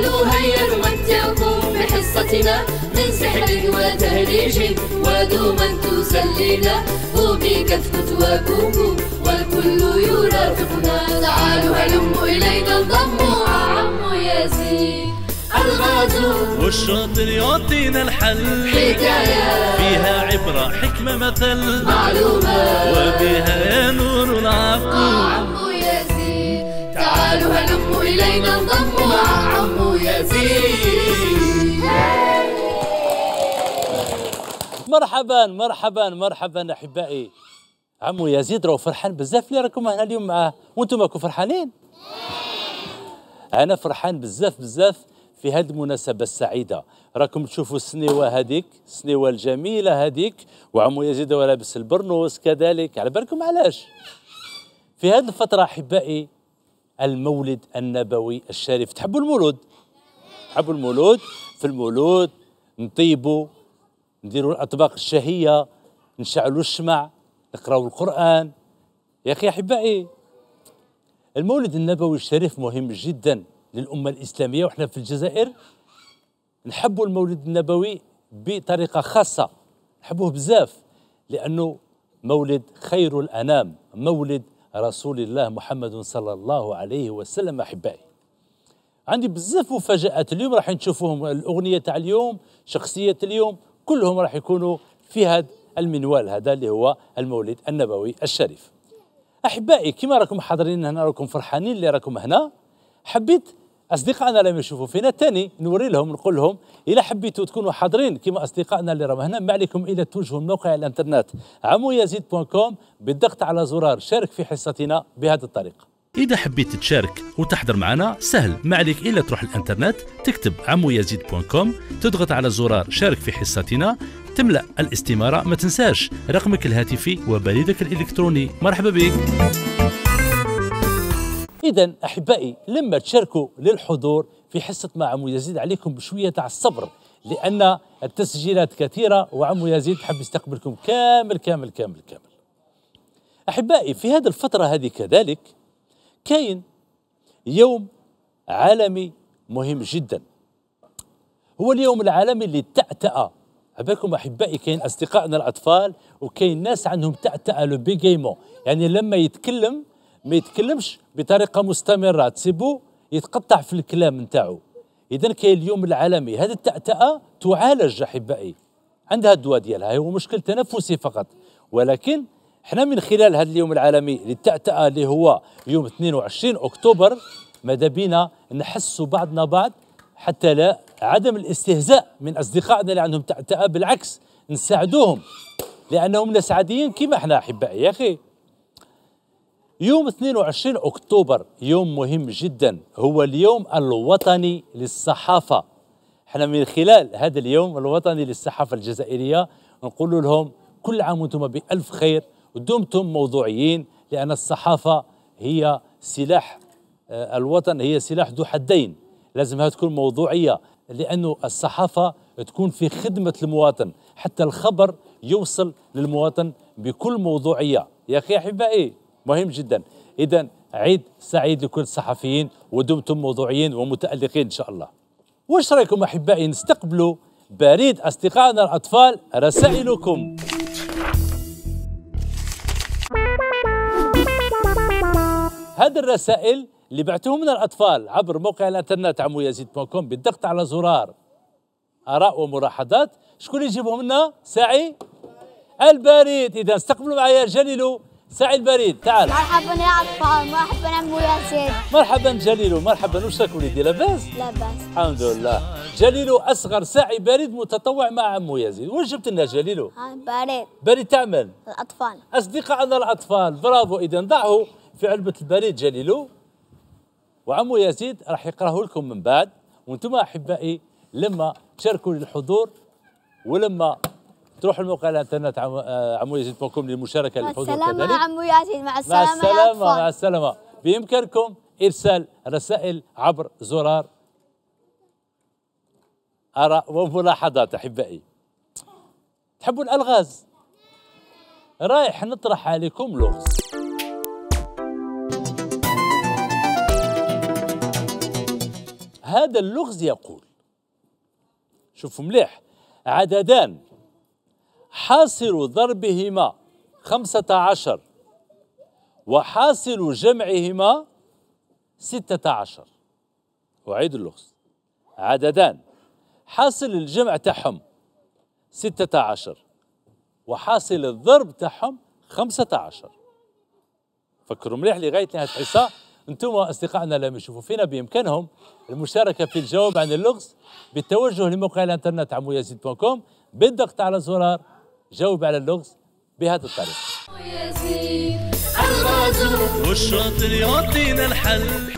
قالوا هيا نمتعكم بحصتنا من سحر وتهريج ودوما تسلينا. قومي كتكت وكوكو والكل يرافقنا. تعالوا هلموا إلينا انضموا عمو ياسين الغازو والشاطر يعطينا الحل. حكاية. فيها عبرة حكمة مثل. معلومة. وبها ينور العقل. عمو ياسين تعالوا هلموا إلينا انضموا عمو ياسين مرحبا مرحبا مرحبا أحبائي. عمو يزيد راهو فرحان بزاف اللي راكم هنا اليوم معاه. وأنتم راكم فرحانين؟ أنا فرحان بزاف بزاف في هذه المناسبة السعيدة. راكم تشوفوا السنيوة هذيك السنيوة الجميلة هذيك وعمو يزيد لابس البرنوس كذلك. على بالكم علاش؟ في هذه الفترة أحبائي المولد النبوي الشريف. تحبوا المولود؟ تحبوا المولود في المولود نطيبوا نديروا الأطباق الشهية نشعلوا الشمع نقراوا القرآن. يا أخي أحبائي المولد النبوي الشريف مهم جدا للأمة الإسلامية وإحنا في الجزائر. نحبوا المولد النبوي بطريقة خاصة. نحبوه بزاف لأنه مولد خير الأنام مولد رسول الله محمد صلى الله عليه وسلم أحبائي. عندي بزاف مفاجآت. اليوم راح نشوفوهم الأغنية تاع اليوم شخصية اليوم كلهم راح يكونوا في هذا المنوال هذا اللي هو المولد النبوي الشريف. أحبائي كما راكم حاضرين هنا راكم فرحانين اللي راكم هنا. حبيت أصدقائنا لما يشوفوا فينا. تاني نوري لهم نقول لهم اذا حبيتوا تكونوا حاضرين كما أصدقائنا اللي راهم هنا ما عليكم إلا توجهوا موقع الإنترنت عمو يزيد بالضغط على زرار شارك في حصتنا بهذه الطريقة إذا حبيت تشارك وتحضر معنا سهل. ما عليك إلا تروح الإنترنت تكتب عمو يزيد كوم تضغط على زرار شارك في حصتنا تملأ الاستمارة. ما تنساش رقمك الهاتفي وبريدك الإلكتروني. مرحبا بك. اذا أحبائي لما تشاركوا للحضور في حصة مع عمو يزيد عليكم بشوية تاع الصبر لأن التسجيلات كثيرة وعمو يزيد حب يستقبلكم كامل كامل كامل كامل. أحبائي في هذه الفترة هذه كذلك كاين يوم عالمي مهم جدا. هو اليوم العالمي للتأتأة عبالكم أحبائي كاين أصدقائنا الأطفال وكاين ناس عندهم تأتأة لو بيجيمون يعني لما يتكلم ما يتكلمش بطريقة مستمرة. تسيبو يتقطع في الكلام نتاعو. اذا كاين اليوم العالمي. هذه التأتأة تعالج أحبائي. عندها الدواء ديالها. هو مشكل تنفسي فقط. ولكن إحنا من خلال هذا اليوم العالمي للتأتأة اللي هو يوم 22 أكتوبر ماذا بينا نحسوا بعضنا بعض حتى لا عدم الاستهزاء من أصدقائنا اللي عندهم تأتأة بالعكس نساعدوهم لأنهم ناس عاديين كما إحنا أحبائي يا أخي. يوم 22 أكتوبر يوم مهم جدا هو اليوم الوطني للصحافة. إحنا من خلال هذا اليوم الوطني للصحافة الجزائرية نقول لهم كل عام وأنتم بألف خير. ودمتم موضوعيين لأن الصحافة هي سلاح آه، الوطن هي سلاح ذو حدين. لازمها تكون موضوعية لأنه الصحافة تكون في خدمة المواطن. حتى الخبر يوصل للمواطن بكل موضوعية. يا أخي أحبائي مهم جدا. اذا عيد سعيد لكل الصحفيين ودمتم موضوعيين ومتألقين إن شاء الله. وإيش رأيكم أحبائي؟ نستقبلوا بريد أصدقائنا الأطفال رسائلكم. هذه الرسائل اللي بعتوهم لنا الأطفال عبر موقع الإنترنت عمو يزيد كوم بالضغط على زرار آراء وملاحظات. شكون اللي يجيبهم لنا؟ ساعي البريد. إذا استقبلوا معايا جليلو. ساعي البريد تعال. مرحبا يا أطفال مرحبا عمو يزيد مرحبا جليلو مرحبا. وش راك وليدي؟ لاباس؟ لا بأس. الحمد لله. جليلو أصغر ساعي بريد متطوع مع عمو يزيد وين جبت لنا جليلو؟ ها بريد. بريد تعمل. الأطفال. اصدقائنا الأطفال. برافو. إذا ضعه في علبه البريد جليلو. وعمو يزيد راح يقراه لكم من بعد. وأنتم أحبائي لما تشاركوا للحضور ولما تروحوا الموقع الإنترنت عمو, آه، عمو يزيد كوم للمشاركة مع للحضور كذلك. يا عمو ياسين مع مع السلامة يا السلامة مع أطفال السلامة. بإمكانكم إرسال رسائل عبر زرار آراء وملاحظات أحبائي. تحبوا الألغاز؟ رايح نطرح عليكم لغز. هذا اللغز يقول شوفوا مليح عددان حاصل ضربهما خمسة عشر وحاصل جمعهما ستة عشر. أعيد اللغز. عددان حاصل الجمع تاعهم ستة عشر وحاصل الضرب تاعهم خمسة عشر. فكروا مليح لغاية نهاية الحصة. أنتم اصدقائنا اللي يشوفوا فينا بإمكانهم المشاركة في الجواب عن اللغز بالتوجه لموقع الانترنت عمو يزيد com بالضغط على زرار جاوب على اللغز بهذه الطريقة.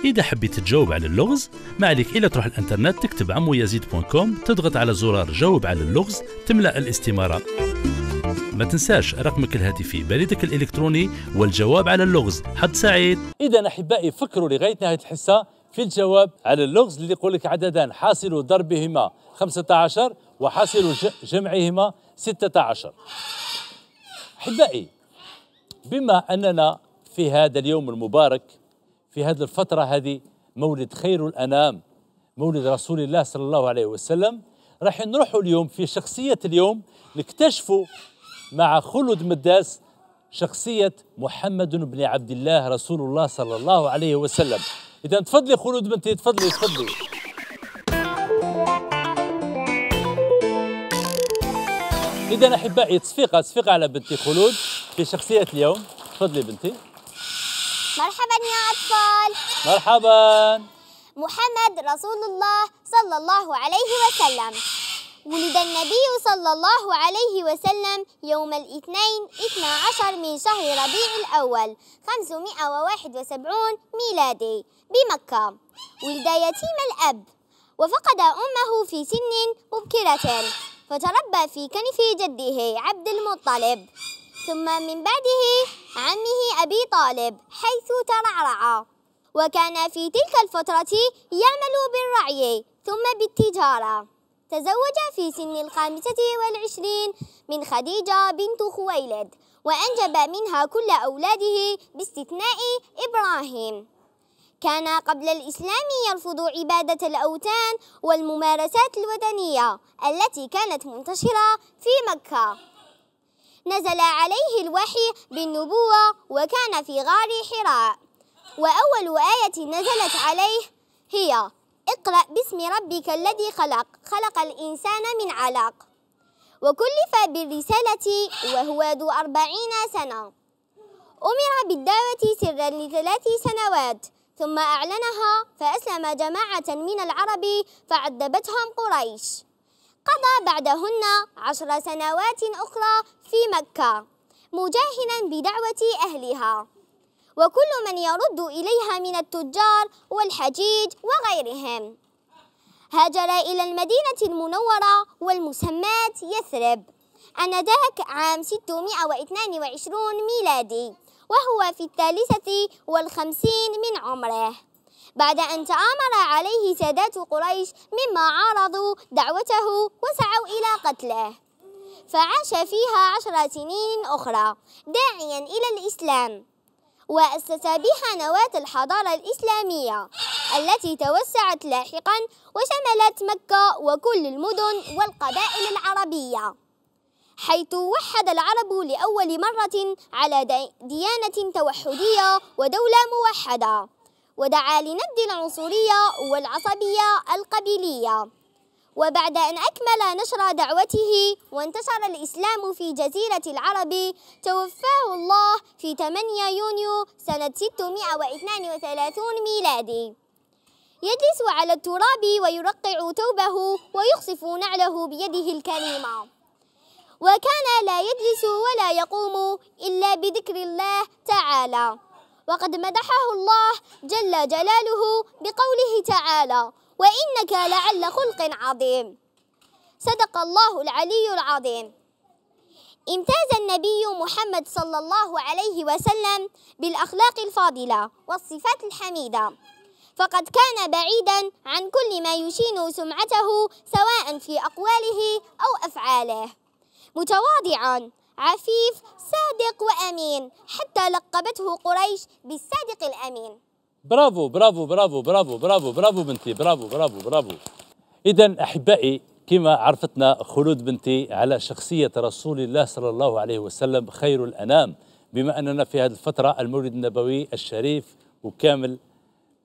إذا حبيت تجاوب على اللغز ما عليك إلا تروح الانترنت تكتب عمو يزيد com تضغط على زرار جاوب على اللغز تملأ الاستمارة. ما تنساش رقمك الهاتفي بريدك الإلكتروني والجواب على اللغز. حد سعيد. اذا أحبائي فكروا لغاية نهاية الحصة في الجواب على اللغز اللي يقول لك عددان حاصل ضربهما 15 وحاصل جمعهما 16 أحبائي بما أننا في هذا اليوم المبارك في هذه الفترة هذه مولد خير الأنام مولد رسول الله صلى الله عليه وسلم راح نروحوا اليوم في شخصية اليوم نكتشفوا مع خلد مداس شخصية محمد بن عبد الله رسول الله صلى الله عليه وسلم. إذا تفضلي خلود بنتي تفضلي تفضلي. إذا أحبائي تصفيقة تصفيقة على بنتي خلود في شخصية اليوم. تفضلي بنتي. مرحبا يا أطفال. مرحبا. محمد رسول الله صلى الله عليه وسلم. ولد النبي صلى الله عليه وسلم يوم الاثنين 12 من شهر ربيع الأول 571 ميلادي بمكة. ولد يتيم الأب. وفقد أمه في سن مبكرة فتربى في كنف جده عبد المطلب. ثم من بعده عمه أبي طالب حيث ترعرع. وكان في تلك الفترة يعمل بالرعي ثم بالتجارة. تزوج في سن الخامسة والعشرين من خديجة بنت خويلد وأنجب منها كل أولاده باستثناء إبراهيم. كان قبل الإسلام يرفض عبادة الأوثان والممارسات الوثنية التي كانت منتشرة في مكة. نزل عليه الوحي بالنبوة وكان في غار حراء. وأول آية نزلت عليه هي اقرأ باسم ربك الذي خلق خلق الإنسان من علق. وكلف بالرسالة وهو ذو أربعين سنة. أمر بالدعوة سرا لثلاث سنوات ثم أعلنها فأسلم جماعة من العرب فعذبتهم قريش. قضى بعدهن عشر سنوات أخرى في مكة مجاهرا بدعوة أهلها. وكل من يرد إليها من التجار والحجيج وغيرهم. هاجر إلى المدينة المنورة والمسماة يثرب. آنذاك عام 622 ميلادي وهو في الثالثة والخمسين من عمره. بعد أن تآمر عليه سادات قريش مما عارضوا دعوته وسعوا إلى قتله. فعاش فيها عشر سنين أخرى داعيا إلى الإسلام. وأسس بها نواة الحضارة الإسلامية التي توسعت لاحقا وشملت مكة وكل المدن والقبائل العربية حيث وحد العرب لأول مرة على دي- ديانة توحدية ودولة موحدة ودعا لنبذ العنصرية والعصبية القبلية وبعد أن أكمل نشر دعوته وانتشر الإسلام في جزيرة العرب توفاه الله في 8 يونيو سنة 632 ميلادي. يجلس على التراب ويرقع ثوبه ويخصف نعله بيده الكريمة. وكان لا يجلس ولا يقوم إلا بذكر الله تعالى. وقد مدحه الله جل جلاله بقوله تعالى وإنك لعل خلق عظيم. صدق الله العلي العظيم. امتاز النبي محمد صلى الله عليه وسلم بالأخلاق الفاضلة والصفات الحميدة. فقد كان بعيدا عن كل ما يشين سمعته سواء في أقواله أو أفعاله. متواضعا عفيف صادق وأمين حتى لقبته قريش بالصادق الأمين. برافو برافو برافو برافو برافو برافو بنتي برافو برافو برافو. اذا أحبائي كما عرفتنا خلود بنتي على شخصية رسول الله صلى الله عليه وسلم خير الأنام بما أننا في هذه الفترة المولد النبوي الشريف وكامل.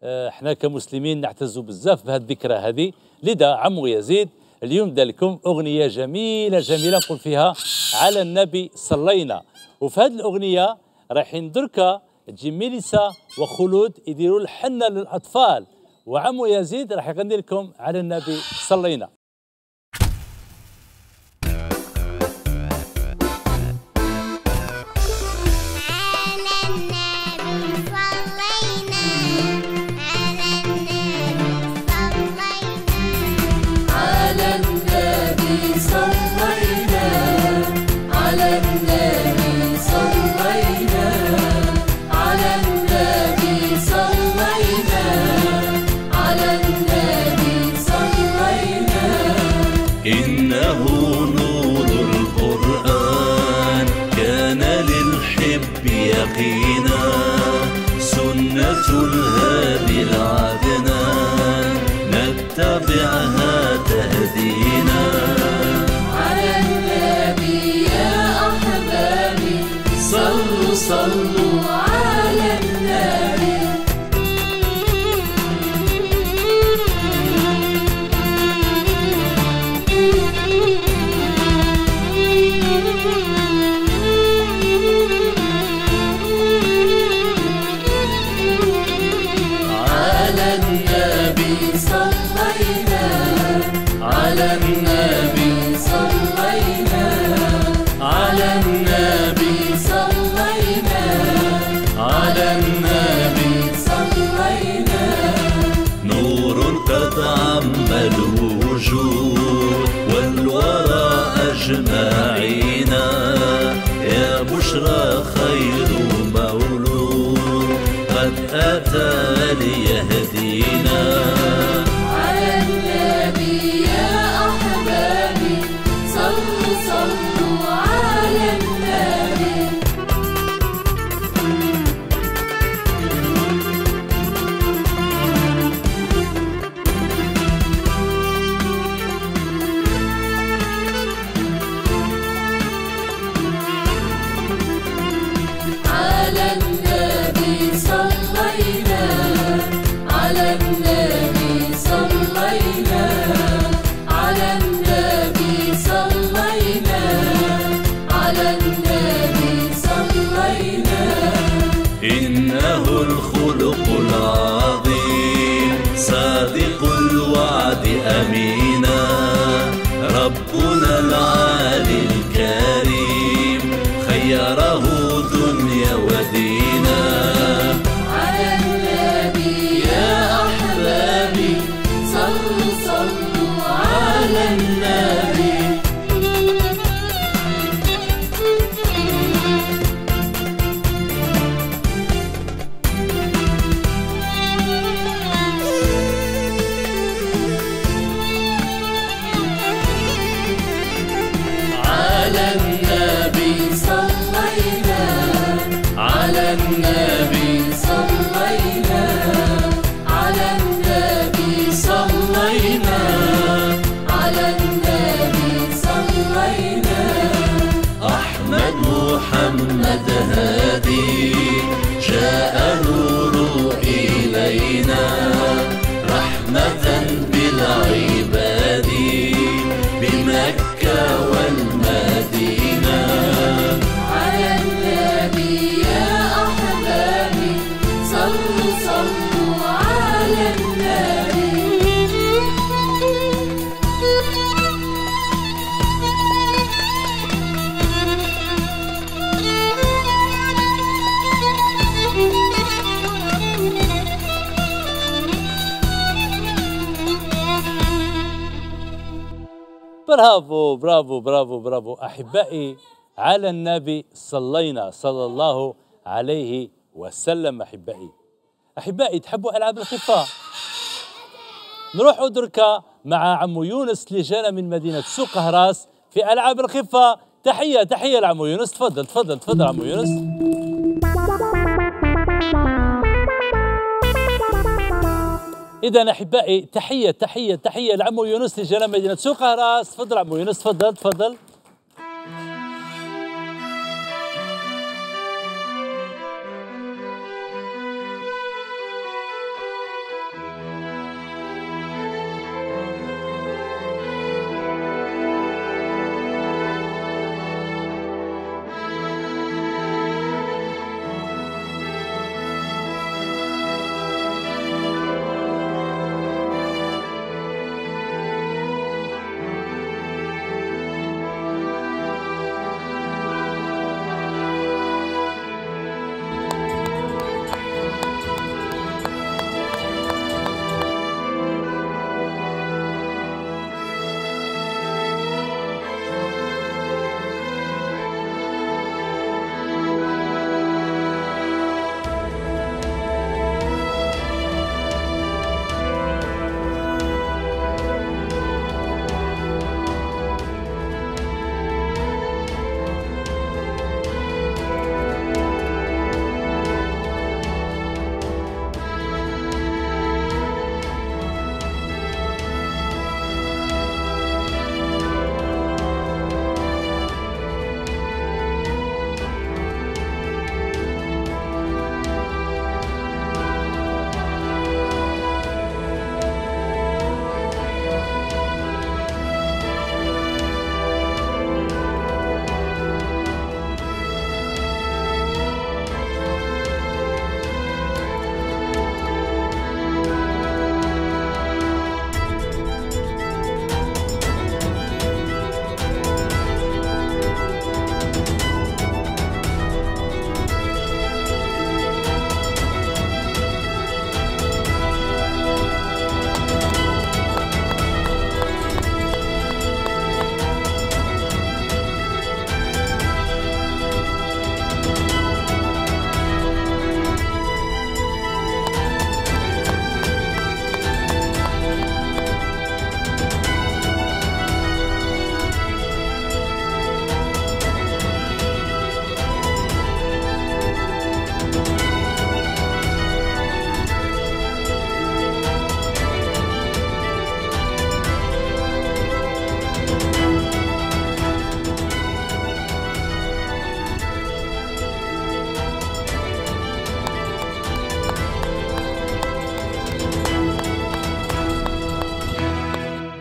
آه، إحنا كمسلمين نعتز بزاف بهذه الذكرى هذه. لذا عمو يزيد اليوم لكم أغنية جميلة جميلة نقول فيها على النبي صلينا. وفي هذه الأغنية رايحين دركا تجي ميليسا وخلود يديروا الحنة للأطفال. وعمو يزيد راح يغني لكم على النبي صلينا. محمد هادي جاء نور إلينا رحمة بالعباد برافو برافو برافو برافو. أحبائي على النبي صلينا صلى الله عليه وسلم أحبائي. أحبائي تحبوا ألعاب الخفة؟ نروحوا دركا مع عمو يونس اللي جانا من مدينة سوق هراس في ألعاب الخفة. تحية تحية لعمو يونس. تفضل تفضل تفضل عمو يونس. إذا أحبائي تحية تحية تحية لعمو يونس لجناب مدينة سوق راس تفضل عمو يونس تفضل تفضل.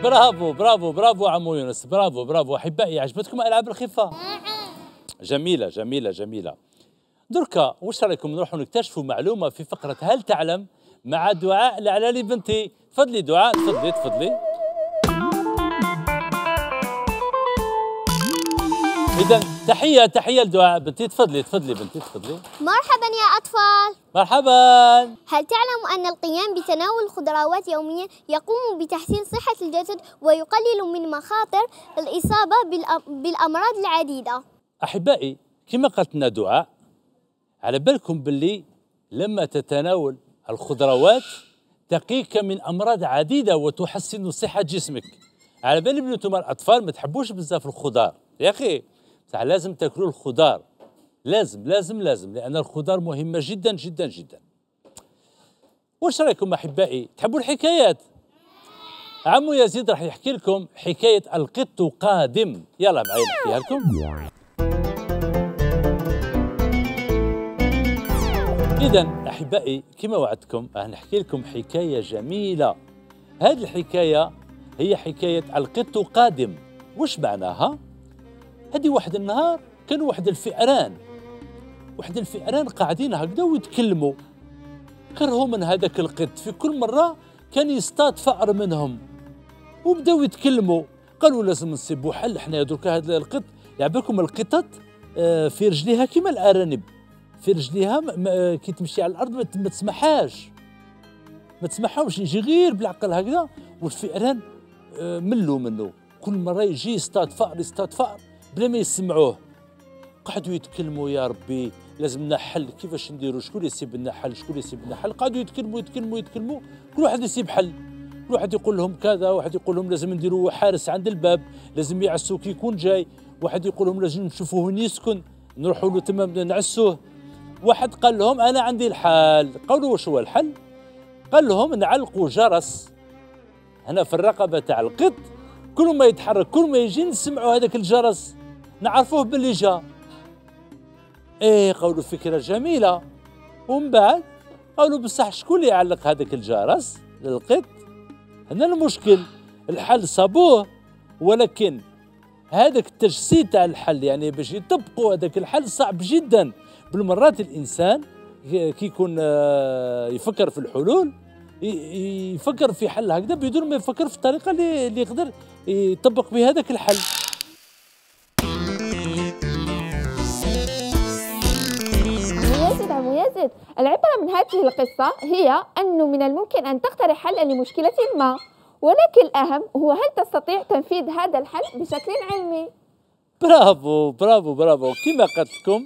برافو برافو برافو عمو يونس برافو برافو. أحبائي عجبتكم ألعاب الخفة؟ جميلة جميلة جميلة. دركا واش رأيكم نروحوا نكتشفوا معلومة في فقرة هل تعلم مع دعاء العلالي بنتي؟ تفضلي دعاء تفضلي تفضلي. اذا تحيه تحية لدعاء بنتي تفضلي تفضلي بنتي تفضلي. مرحبا يا أطفال. مرحبا. هل تعلم أن القيام بتناول الخضروات يوميا يقوم بتحسين صحة الجسد ويقلل من مخاطر الإصابة بالأ- بالأمراض العديدة؟ أحبائي كما قالت لنا دعاء على بالكم باللي لما تتناول الخضروات تقيك من أمراض عديدة وتحسن صحة جسمك. على بالي بلي أنتم الأطفال ما تحبوش بزاف الخضار. يا أخي بصح لازم تاكلوا الخضار. لازم لازم لازم لأن الخضار مهمه جدا جدا جدا. واش رأيكم أحبائي؟ تحبوا الحكايات؟ عمو يزيد راح يحكي لكم حكاية القط قادم. يلا معي نحكيها لكم. إذا أحبائي كما وعدتكم راح نحكي لكم حكاية جميلة. هذه الحكاية هي حكاية القط قادم. وش معناها؟ هذه واحد النهار كانوا واحد الفئران. واحد الفئران قاعدين هكذا ويتكلموا. كرهوا من هذاك القط. في كل مرة كان يصطاد فأر منهم. وبداو يتكلموا. قالوا لازم نصيبوا حل. حنا دركا هذا القط يعبالكم القطط آه، في رجليها كما الأرانب. في رجليها م- كي تمشي على الأرض ما تسمحهاش. ما تسمحهمش يجي غير بالعقل هكذا. والفئران آه، ملوا منه. كل مرة يجي يصطاد فأر يصطاد فأر بلا ما يسمعوه. قعدوا يتكلموا يا ربي لازم لنا حل كيفاش نديروا شكون يسيب لنا حل؟ شكون يسيب لنا حل؟ قعدوا يتكلموا يتكلموا يتكلموا. كل واحد يسيب حل. كل واحد يقول لهم كذا واحد يقول لهم لازم نديروا حارس عند الباب لازم يعسوا كي يكون جاي. واحد يقول لهم لازم نشوفوه وين يسكن نروحوا له تمام نعسوه. واحد قال لهم أنا عندي الحل. قالوا واش هو الحل؟ قال لهم نعلقوا جرس. هنا في الرقبة تاع القط. كل ما يتحرك كل ما يجي نسمعوا هذاك الجرس. نعرفوه باللي جا. إيه قالوا فكرة جميلة. ومن بعد قالوا بصح شكون اللي يعلق هذاك الجرس للقط؟ هنا المشكل الحل صابوه ولكن هذاك التجسيد تاع الحل يعني باش يطبقوا هذاك الحل صعب جدا. بالمرات الإنسان كي يكون آه، يفكر في الحلول يفكر في حل هكذا بدون ما يفكر في الطريقة اللي يقدر يطبق بها هذاك الحل. ميزد عمو يزد العبرة من هذه القصة هي أنه من الممكن أن تقترح حلا لمشكلة ما ولكن الأهم هو هل تستطيع تنفيذ هذا الحل بشكل علمي. برافو برافو برافو. كما قلت لكم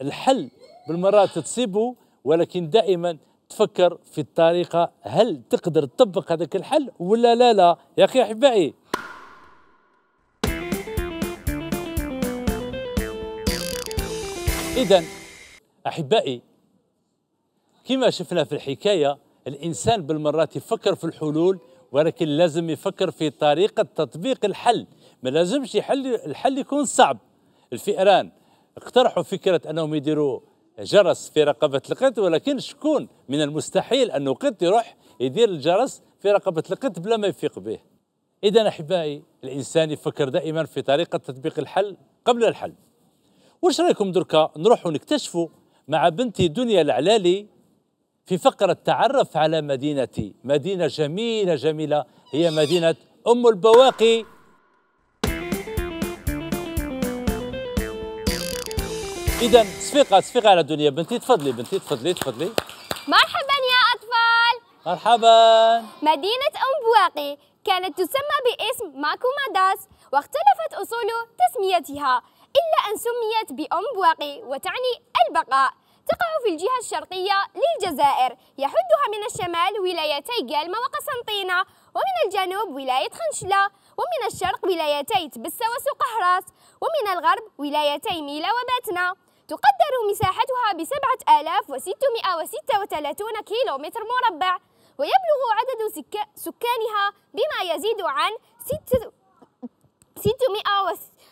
الحل بالمرات تصيبه ولكن دائما تفكر في الطريقة. هل تقدر تطبق هذاك الحل ولا لا؟ لا. يا أخي أحبائي. إذا أحبائي كما شفنا في الحكاية الإنسان بالمرات يفكر في الحلول ولكن لازم يفكر في طريقة تطبيق الحل. ما لازمش يحل الحل يكون صعب. الفئران اقترحوا فكرة أنهم يديروا جرس في رقبة القط ولكن شكون من المستحيل أنه قط يروح يدير الجرس في رقبة القط بلا ما يفيق به. إذا أحبائي الإنسان يفكر دائما في طريقة تطبيق الحل قبل الحل. واش رأيكم دركا؟ نروحوا نكتشفوا مع بنتي دنيا العلالي في فقرة تعرف على مدينتي. مدينة جميلة جميلة. هي مدينة أم البواقي. إذا صفيقة صفيقة على دنيا. بنتي تفضلي بنتي تفضلي تفضلي. مرحبا يا أطفال. مرحبا. مدينة أم بواقي كانت تسمى باسم ماكوماداس واختلفت أصول تسميتها. إلا أن سميت بأم بواقي وتعني البقاء. تقع في الجهة الشرقية للجزائر. يحدها من الشمال ولايتي جالمة وقسنطينة ومن الجنوب ولاية خنشلة ومن الشرق ولايتي تبسة وسقهراس ومن الغرب ولايتي ميلا وباتنا. تقدر مساحتها بسبعة آلاف وستمائة وستة وثلاثون كيلومتر مربع. ويبلغ عدد سك... سكانها بما يزيد عن ست...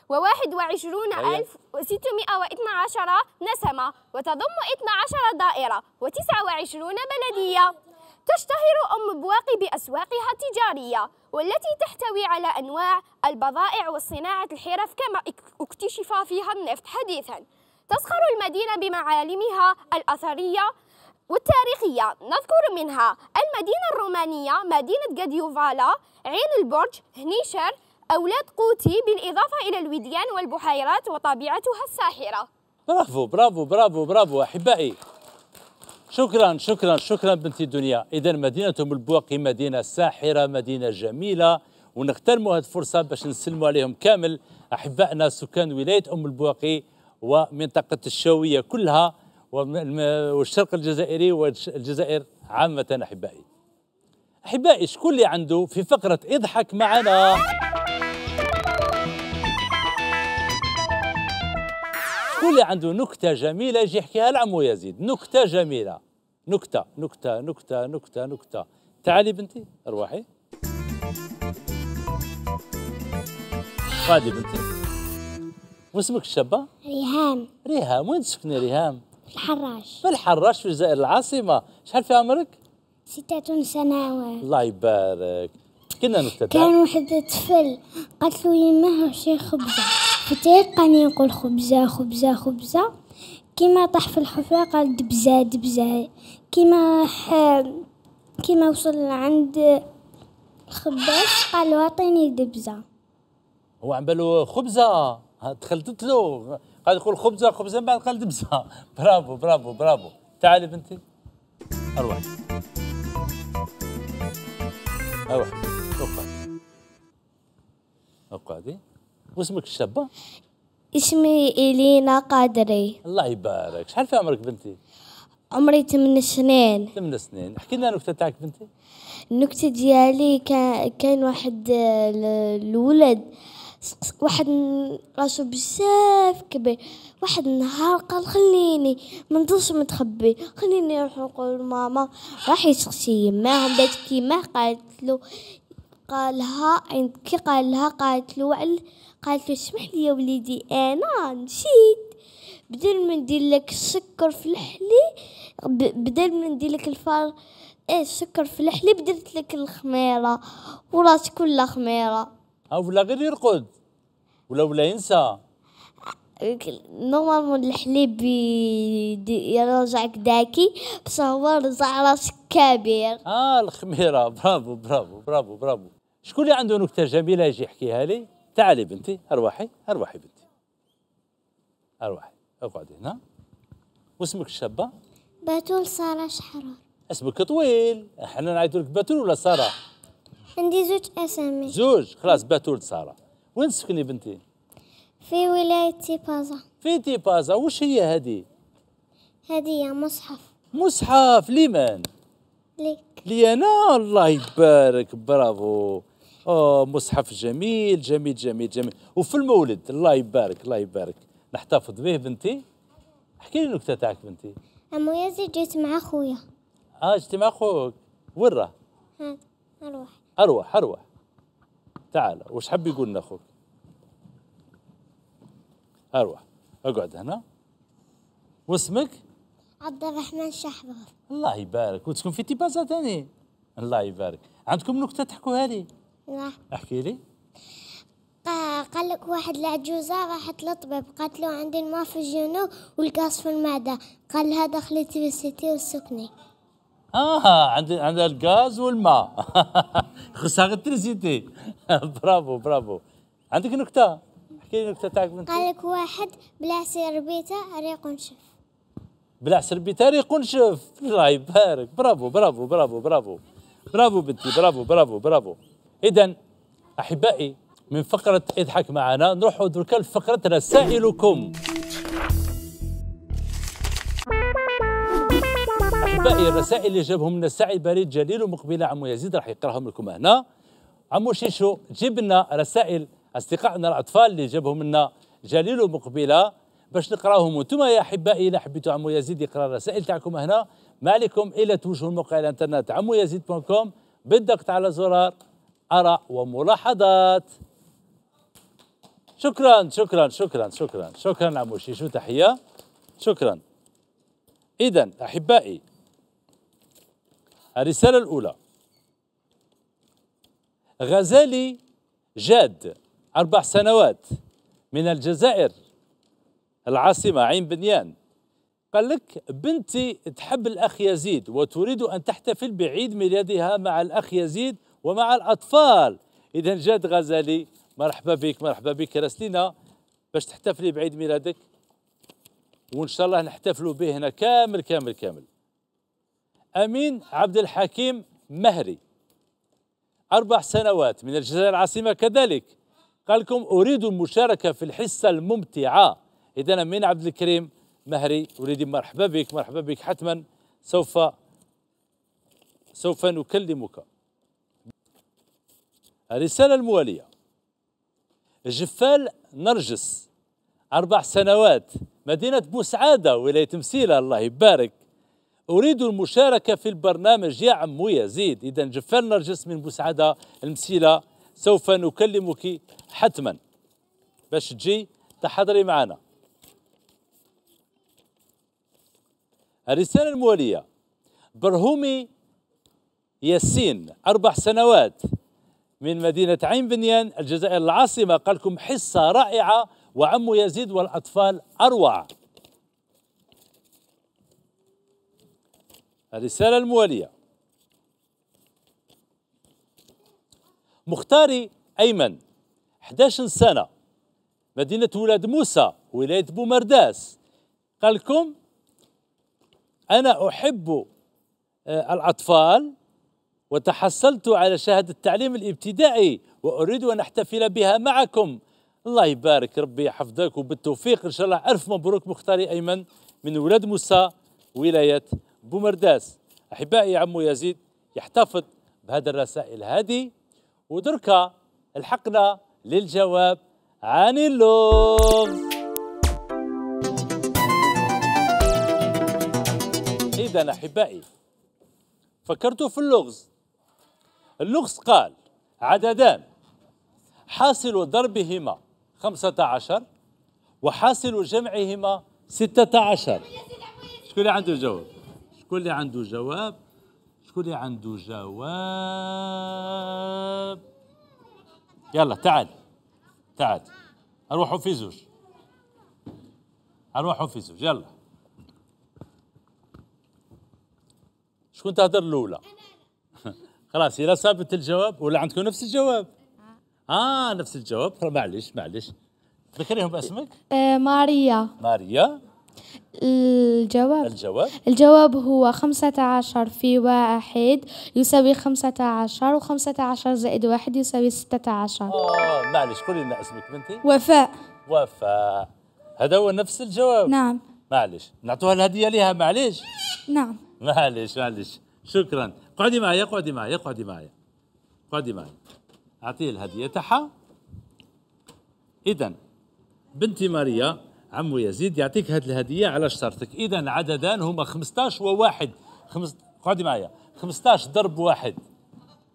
621 ألف وستمائة واثنى عشر نسمة وتضم 12 دائرة و29 بلدية. تشتهر أم بواقي بأسواقها التجارية والتي تحتوي على أنواع البضائع والصناعة الحرف كما اك- اكتشف فيها النفط حديثا. تزخر المدينة بمعالمها الأثرية والتاريخية. نذكر منها المدينة الرومانية مدينة جاديوفالا عين البرج هنيشر أولاد قوتي بالإضافة إلى الوديان والبحيرات وطبيعتها الساحرة. برافو برافو برافو برافو أحبائي. شكرا شكرا شكرا بنتي الدنيا. إذا مدينة أم البواقي مدينة ساحرة مدينة جميلة ونغتنموا هذه الفرصة باش نسلموا عليهم كامل أحبائنا سكان ولاية أم البواقي ومنطقة الشاوية كلها والشرق الجزائري والجزائر عامة أحبائي. أحبائي شكون اللي عنده في فقرة اضحك معنا؟ اللي عنده نكتة جميلة يجي يحكيها لعمو يزيد نكتة جميلة. نكتة نكتة نكتة نكتة نكتة. تعالي بنتي اروحي. غادي بنتي. واسمك الشابة؟ ريهام. ريهام. وين تسكني ريهام؟ الحراش في الحراش في الجزائر العاصمة. شحال في عمرك؟ ستة سنوات الله يبارك. كنا نكتة كان واحد طفل قالت له يماه شي خبزة. فتيقني يقول خبزة خبزة خبزة. كيما طاح في الحفرة قال دبزة دبزة. كيما ح... كيما وصل عند الخباز قال أعطيني دبزة. هو عم بالو خبزة. دخلت له قال يقول خبزة خبزة من بعد قال دبزة. برافو برافو برافو. تعالي بنتي. اروحي اروحي اقعدي اقعدي واسمك الشابة؟ اسمي إلينا قادري. الله يبارك. شحال في عمرك بنتي؟ عمري 8 سنين. ثمان سنين. احكي لنا نكتة تاعك بنتي. النكتة ديالي كان كان واحد ال- الولد واحد راسو بزاف كبير. واحد النهار قال خليني ما ندوش متخبي. خليني نروح نقول ماما راح يسقسي يماه بدات كيما قالت له قالها كي قالها قالت له قالت له اسمح لي يا وليدي أنا نسيت. بدل ما ندير لك السكر في الحليب بدل ما ندير لك الفار إيه السكر في الحليب درت لك الخميرة وراسي كلها خميرة. أو ولا غير يرقد ولا ولا ينسى. normalement الحليب يرجعك ذكي بس هو رجع راسك كبير. آه الخميرة. برافو برافو برافو برافو. شكون اللي عنده نكتة جميلة يجي يحكيها لي؟ تعالي بنتي أرواحي أرواحي بنتي. أرواحي اقعدي هنا. واسمك الشابه باتول سارة شحرار. اسمك طويل. إحنا نعيطوا لك باتول ولا سارة؟ عندي زوج أسامي. زوج؟ خلاص باتول سارة. وين تسكني بنتي؟ في ولاية تيبازا. في تيبازا. وش هي هذه؟ هدية مصحف. مصحف. لمن؟ ليك. لي أنا الله يبارك. برافو. مصحف جميل جميل جميل جميل. وفي المولد الله يبارك الله يبارك. نحتفظ به بنتي. احكي لي النكته تاعك بنتي. يزيد جيت مع خويا آه جيتي مع أخوك. وين راه؟ هذا أروح. أروح أروح. تعال وش حب يقول لنا أخوك أروح. أقعد هنا. واسمك؟ عبد الرحمن شحرار الله يبارك. وتسكن في تيبازا تاني الله يبارك. عندكم نكتة تحكوها لي؟ احكي لي. قا- قال لك واحد العجوزة راحت للطبيب قالت له عندي الماء في الجنوب والقاص في المعدة. قال لها دخلي تريسيتي وسكني. آه عند عند الغاز والماء. خصها غير تريزيتي برافو برافو. عندك نكتة؟ احكي لي نكتة تاعك بنتي قال لك واحد بلا سير بيته ريق ونشف. بلا سربي تاريخ ونشوف الله يبارك. برافو برافو برافو برافو. برافو بنتي برافو برافو برافو. اذا أحبائي من فقرة إضحك معنا نروح دركا لفقره رسائلكم. أحبائي الرسائل اللي جابهم لنا الساعي بريد جليلو مقبيلة عمو يزيد راح يقرأهم لكم هنا. عمو شيشو جيب لنا رسائل أصدقائنا الأطفال اللي جابهم لنا جليلو مقبيلة. باش نقراهم وأنتم يا أحبائي اذا حبيتوا عمو يزيد يقرأ الرسائل تاعكم هنا. ما عليكم إلا توجهوا الموقع الإنترنت عمو يزيد com بالضغط على زرار. أراء وملاحظات. شكرا شكرا شكرا شكرا. شكرا عمو شيشو تحية؟ شكرا. اذا أحبائي الرسالة الأولى. غزالي جاد أربع سنوات من الجزائر العاصمة عين بنيان. قال لك بنتي تحب الأخ يزيد وتريد أن تحتفل بعيد ميلادها مع الأخ يزيد ومع الأطفال. إذا جاد غزالي مرحبا بك مرحبا بك راسلينا باش تحتفلي بعيد ميلادك. وإن شاء الله نحتفلوا به هنا كامل كامل كامل. أمين عبد الحكيم مهري. أربع سنوات من الجزائر العاصمة كذلك. قال لكم أريد المشاركة في الحصة الممتعة. إذا أمين عبد الكريم مهري وليدي مرحبا بك مرحبا بك حتما. سوف سوف نكلمك. الرسالة الموالية. جفال نرجس أربع سنوات مدينة بوسعادة ولاية مسيلة الله يبارك. أريد المشاركة في البرنامج يا عمو يزيد إذا جفال نرجس من بوسعادة المسيلة سوف نكلمك حتما. باش تجي تحضري معنا. الرسالة الموالية. برهومي ياسين أربع سنوات. من مدينة عين بنيان الجزائر العاصمة. قال لكم حصة رائعة وعمو يزيد والأطفال أروع. الرسالة الموالية. مختاري أيمن 11 سنة مدينة ولاد موسى ولاية بومرداس. قال لكم أنا أحب آه، الأطفال وتحصلت على شهادة التعليم الإبتدائي وأريد أن أحتفل بها معكم. الله يبارك ربي يحفظك وبالتوفيق. إن شاء الله ألف مبروك مختاري أيمن من ولاد موسى ولاية بومرداس. أحبائي عمو يزيد يحتفظ بهذه الرسائل هذه. ودركا ألحقنا للجواب. عن اللغز إذا أحبائي فكرتوا في اللغز. اللغز قال عددان حاصل ضربهما خمسة عشر وحاصل جمعهما ستة عشر. شكون اللي عنده جواب؟ شكون اللي عنده جواب؟ شكون اللي عنده جواب؟ يلا تعال تعال. أروحوا في زوج. أروحوا في زوج يلا. شكون تهدر الأولى؟ خلاص إذا صابت الجواب ولا عندكم نفس الجواب؟ آه نفس الجواب. معلش معلش. ذكريهم باسمك؟ آه ماريا. ماريا. الجواب؟ الجواب؟ الجواب هو خمسة عشر في واحد يساوي خمسة عشر وخمسة عشر زائد واحد يساوي ستة عشر. آه معلش قولي لنا اسمك بنتي. وفاء. وفاء. هذا هو نفس الجواب. نعم. معلش. نعطوها الهدية ليها معلش. نعم. معلش معلش. شكرا. قعدي معي قعدي معي قعدي معي قعدي معي أعطيه الهدية تاعها. اذا بنتي ماريا عمو يزيد يعطيك هذه الهدية على شرطك اذا عددان هما 15 وواحد. خمس قعدي معي 15 ضرب واحد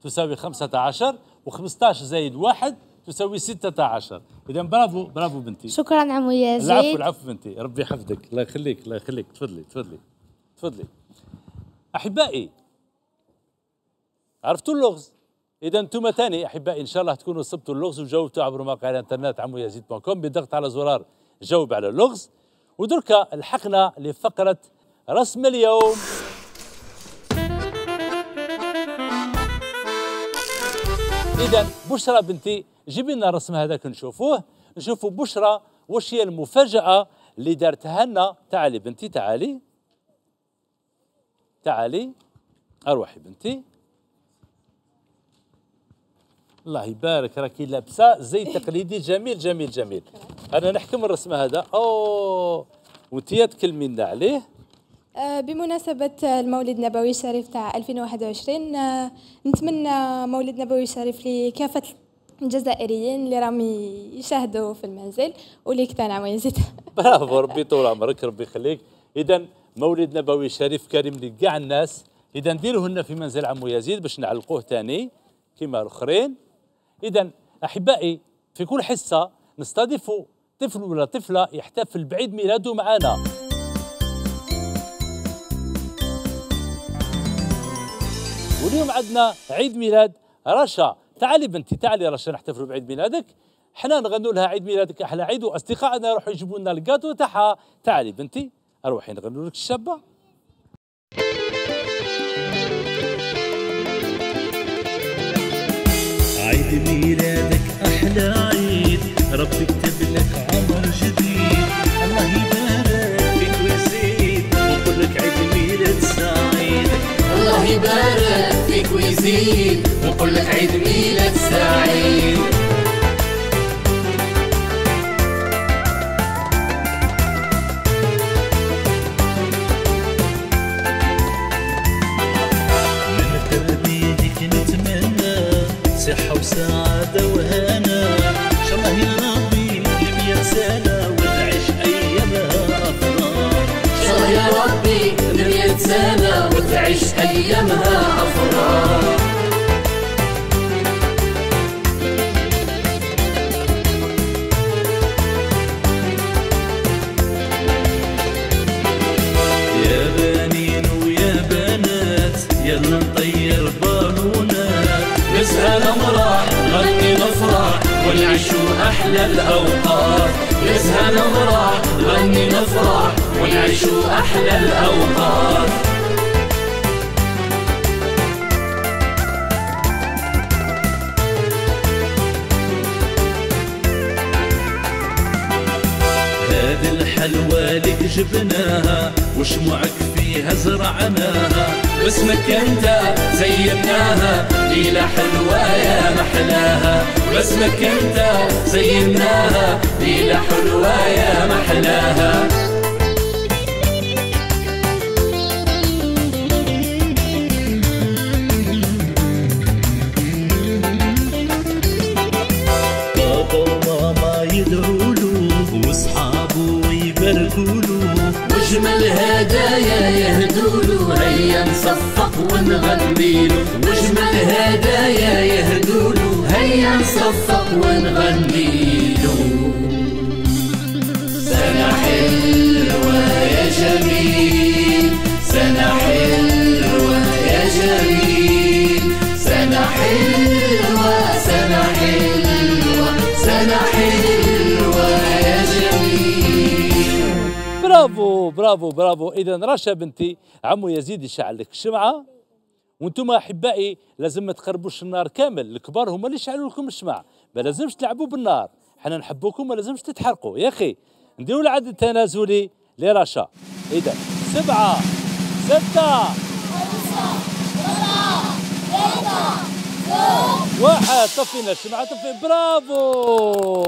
تساوي 15 و15 زائد واحد تساوي 16 اذا برافو برافو بنتي. شكرا عمو العفو يزيد العفو بنتي. ربي يحفظك. الله يخليك الله يخليك. تفضلي تفضلي تفضلي. أحبائي عرفتوا اللغز؟ إذا أنتم ثاني أحبائي إن شاء الله تكونوا صبتوا اللغز وجاوبتوا عبر موقع الانترنت عمو يزيد كوم بالضغط على زرار جاوب على اللغز. ودركا لحقنا لفقرة رسم اليوم. إذا بشرى بنتي جيبي لنا الرسم هذاك نشوفوه. نشوفوا بشرى واش هي المفاجأة اللي دارتها لنا. تعالي بنتي تعالي. تعالي. أروحي بنتي. الله يبارك راكي لابسة زي تقليدي جميل جميل جميل. أنا نحكم الرسم هذا. أوه! وانتي تكلمي لنا عليه؟ آه، بمناسبة المولد النبوي الشريف تاع 2021 آه، نتمنى مولد نبوي شريف لكافة الجزائريين اللي راهم يشاهدوا في المنزل واللي اقتنعوا يزيد. برافو ربي طول عمرك ربي يخليك. إذا مولد نبوي شريف كريم لكاع الناس. إذا ديروه لنا في منزل عمو يزيد باش نعلقوه ثاني كما الأخرين. اذا أحبائي في كل حصة نستضيف طفل ولا طفلة يحتفل بعيد ميلاده معنا. واليوم عندنا عيد ميلاد رشا. تعالي بنتي تعالي رشا نحتفلوا بعيد ميلادك. حنا نغنوا لها عيد ميلادك أحلى عيد وأصدقائنا يروحوا يجيبوا لنا الكاتو تاعها. تعالي بنتي أروحي نغنوا لك الشابة. عيد ميلادك أحلى عيد. ربي كتب لك عمر جديد. الله يبارك فيك ويزيد. ويقول لك عيد ميلاد سعيد. الله يبارك فيك ويزيد. ونقول لك عيد ميلاد سعيد. صحة وسعادة وهنا. إن يا ربي لمية سنة وتعيش أيامها أفراح إن يا ربي لمية سنة وتعيش أيامها أفراح أحلى الأوقات. نسهل نمرح غني نفرح ونعيشوا أحلى الأوقات. هذه الحلوى لك جبناها وشموعك فيها زرعناها. باسمك انت زيناها ليلة حلوة يا محلاها. باسمك انت زيناها ليلة حلوة يا محلاها. نصفق ونغنيلو. وجمل هدايا يهدولو. هيا نصفق ونغنيلو. سنة حلوة يا جميل. برافو برافو برافو. إذا رشا بنتي عمو يزيد يشعل لك الشمعة. وأنتم أحبائي لازم ما تقربوش النار كامل. الكبار هما اللي يشعلوا لكم الشمع ما لازمش تلعبوا بالنار. حنا نحبوكم ما لازمش تتحرقوا. يا أخي نديروا العدد التنازلي لرشا. إذا سبعة ستة واحد. طفينا الشمعة طفي. برافو.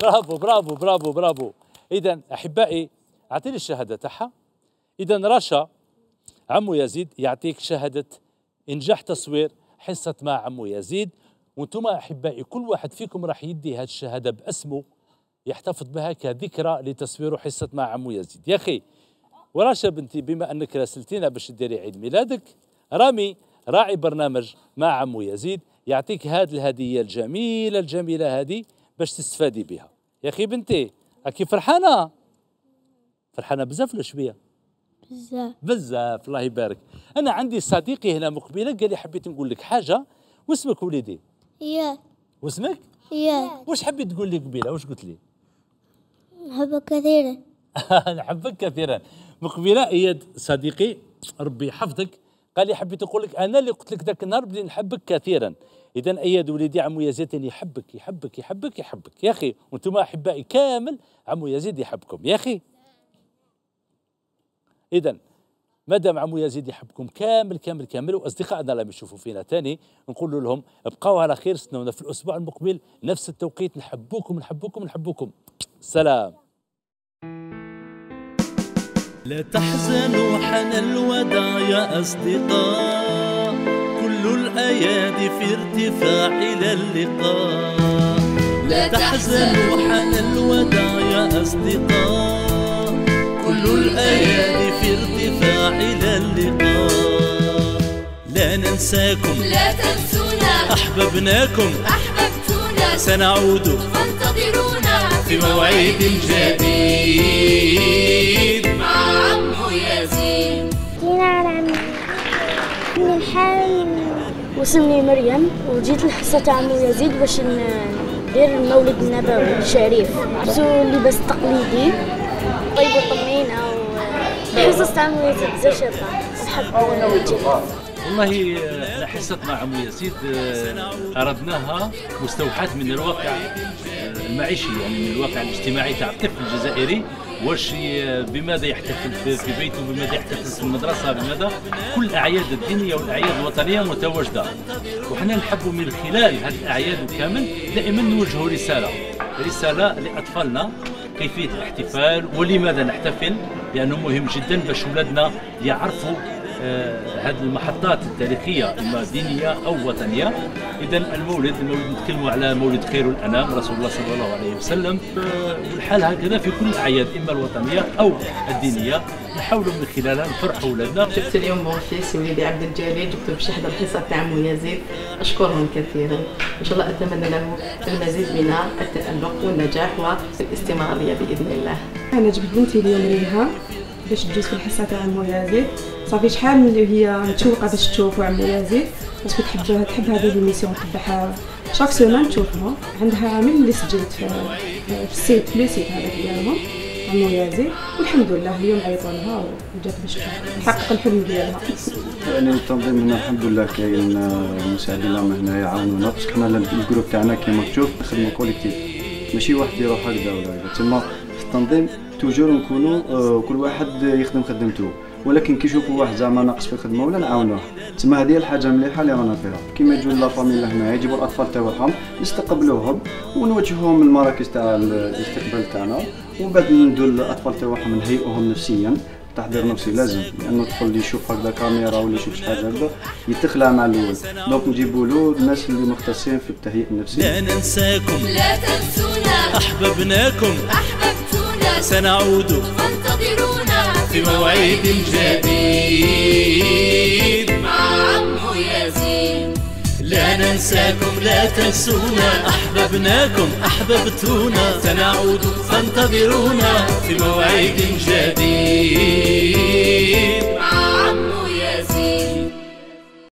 برافو برافو برافو برافو. اذا أحبائي أعطيني الشهادة تاعها. اذا رشا عمو يزيد يعطيك شهادة إنجاح تصوير حصة مع عمو يزيد. وأنتم أحبائي كل واحد فيكم راح يدي هذه الشهادة باسمه يحتفظ بها كذكرى لتصوير حصة مع عمو يزيد. يا أخي ورشا بنتي بما أنك راسلتينا باش ديري عيد ميلادك رامي راعي برنامج مع عمو يزيد يعطيك هذه الهدية الجميلة الجميلة هذه باش تستفادي بها. يا أخي بنتي راكي فرحانة. فرحانة بزاف ولا شوية؟ بزاف. بزاف الله يبارك. أنا عندي صديقي هنا مقبلة قال لي حبيت نقول لك حاجة. واسمك وليدي؟ يا. واسمك؟ يا. واش حبيت تقول لي قبيلة؟ واش قلت لي؟ نحبك كثيرا. نحبك كثيرا. مقبلة إياد صديقي ربي يحفظك. قال لي حبيت نقول لك أنا اللي قلت لك ذاك النهار بلي نحبك كثيرا. اذا اياد وليدي عمو يزيد يحبك يحبك يحبك يحبك. يا أخي وأنتم أحبائي كامل عمو يزيد يحبكم. يا أخي. اذا مادام عمو يزيد يحبكم كامل كامل كامل وأصدقائنا لم يشوفوا فينا تاني نقول لهم ابقوا على خير استنونا في الأسبوع المقبل نفس التوقيت نحبوكم نحبوكم نحبوكم سلام. لا تحزنوا حان الوداع يا أصدقاء. كل الأيادي في ارتفاع إلى اللقاء. لا تحزنوا حان الوداع يا أصدقاء. كل الأيادي في ارتفاع إلى اللقاء. لا ننساكم. لا تنسونا. أحببناكم. أحببتونا. سنعود فانتظرونا في موعد جديد. مع عمو يزيد من الحال واسمي مريم وجيت لحصة عمو يزيد باش ندير المولد النبوي الشريف. لبسو اللباس التقليدي طيب وطمينة وحصة عمو يزيد زي شرطة. نحب والله آه، إحنا حصتنا عمو يزيد آه، اردناها مستوحاة من الواقع آه، المعيشي يعني من الواقع الاجتماعي تاع الطفل الجزائري. واش بماذا يحتفل في بيته؟ بماذا يحتفل في المدرسة؟ بماذا؟ كل الأعياد الدينية والأعياد الوطنية متواجدة. وحنا نحب من خلال هذه الأعياد كامل دائما نوجه رسالة. رسالة لأطفالنا كيفية الاحتفال ولماذا نحتفل؟ لأنه مهم جدا باش اولادنا يعرفوا هذه المحطات التاريخية إما دينية أو وطنية. إذا المولد المولد نتكلموا على مولد خير الأنام رسول الله صلى الله عليه وسلم. آه، والحال هكذا في كل الأعياد إما الوطنية أو الدينية. نحاولوا من خلالها نفرحوا أولادنا جبت اليوم بوفيس وليدي عبد الجليل جبته باش يحضر الحصة تاع عمو يزيد أشكرهم كثيرا. إن شاء الله أتمنى له المزيد من التألق والنجاح والاستمرارية بإذن الله. أنا جبت بنتي اليوم ليها باش تجوز في الحصة تاع عمو يزيد صافي شحال من اللي هي متشوقه باش تشوف عمو يزيد parce que تحب تحب هذه l'émission تبعها chaque semaine تشوفها. عندها عام اللي سجلت في, في ال site le site هذاك ديالهم عمو يزيد والحمد لله اليوم عيطوا لها وجات باش تحقق الحلم ديالها. يعني التنظيم هنا الحمد لله كاين آه، مساعدين لهم هنا يعاونونا. parce que حنا ال groupe تاعنا كيما تشوف خدمة collectif ماشي واحد يروح هكذا ولا تما في التنظيم toujours نكونوا آه، كل واحد يخدم خدمته. ولكن كي يشوفوا واحد زعما ناقص في الخدمة ولا نعاونوه. تما هذه الحاجة مليحة اللي رانا فيها. كيما يجوا la famille هنا يجيبوا الأطفال تاعهم نستقبلوهم ونوجهوهم للمراكز تاع الاستقبال تاعنا. ومن بعد ندوا الأطفال تاعهم نهيئوهم نفسيا تحضير نفسي لازم. لأنه الطفل اللي يشوف هكذا كاميرا ولا يشوف شي حاجة هكذا يتخلع مع الأول. donc نجيبوا له الناس اللي مختصين في التهيئ النفسي لا ننساكم. لا تنسونا. أحببناكم. أحببتونا. سنعود. فانتظرونا. في موعد جديد. مع عمو يزيد. لا ننساكم لا تنسونا أحببناكم أحببتونا. سنعود فانتظرونا في موعد جديد.